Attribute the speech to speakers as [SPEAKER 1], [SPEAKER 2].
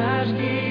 [SPEAKER 1] zажги.